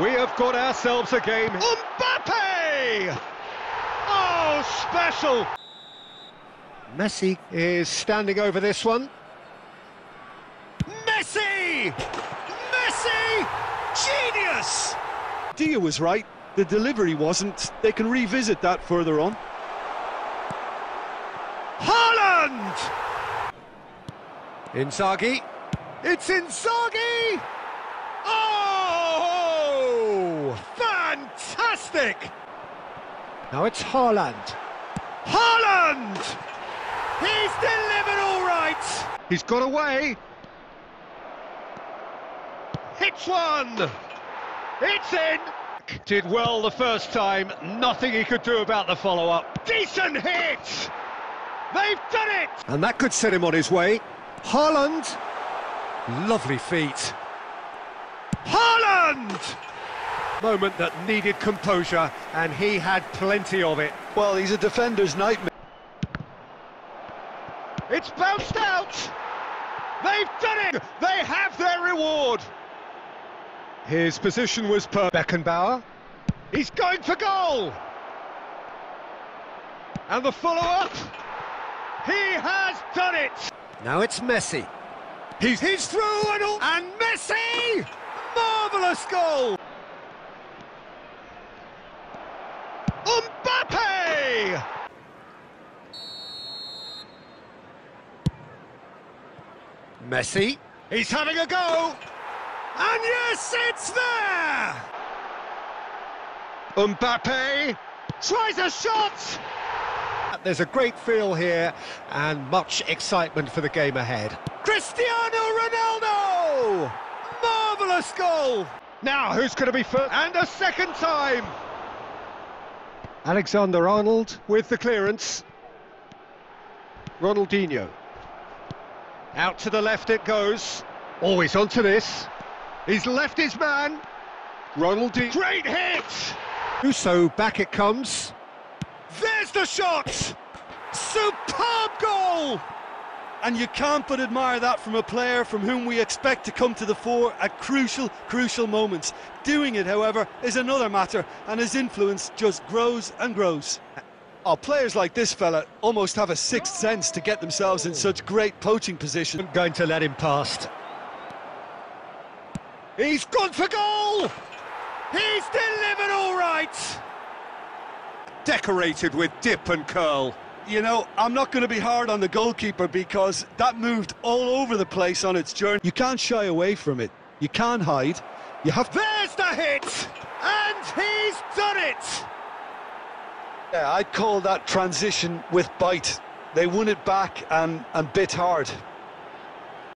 We have got ourselves a game. Mbappe! Oh, special! Messi is standing over this one. Messi! Messi! Genius! Dia was right. The delivery wasn't. They can revisit that further on. Haaland! Inzaghi. It's Inzaghi! Oh! Fantastic! Now it's Haaland. Haaland! He's delivered all right! He's got away. Hits one! It's in! Did well the first time, nothing he could do about the follow-up. Decent hit! They've done it! And that could set him on his way. Haaland. Lovely feet. Haaland! Moment that needed composure, and he had plenty of it. Well, he's a defender's nightmare. It's bounced out! They've done it! They have their reward! His position was per Beckenbauer. He's going for goal! And the follow-up? He has done it! Now it's Messi. He's, he's through and all, and Messi! Marvellous goal! Mbappe! Messi. He's having a go! And yes, it's there! Mbappe tries a shot! There's a great feel here and much excitement for the game ahead. Cristiano Ronaldo! Marvellous goal! Now, who's going to be first? And a second time! Alexander Arnold with the clearance. Ronaldinho. Out to the left it goes. Always onto this. He's left his man. Ronaldinho. Great hit! Uso back it comes. There's the shot! Superb goal! And you can't but admire that from a player from whom we expect to come to the fore at crucial, crucial moments. Doing it, however, is another matter, and his influence just grows and grows. Oh, players like this fella almost have a sixth sense to get themselves in such great poaching position. I'm going to let him past. He's gone for goal! He's delivered all right! Decorated with dip and curl. You know, I'm not going to be hard on the goalkeeper because that moved all over the place on its journey. You can't shy away from it. You can't hide. You have. There's the hit! And he's done it! Yeah, I'd call that transition with bite. They won it back and, and bit hard.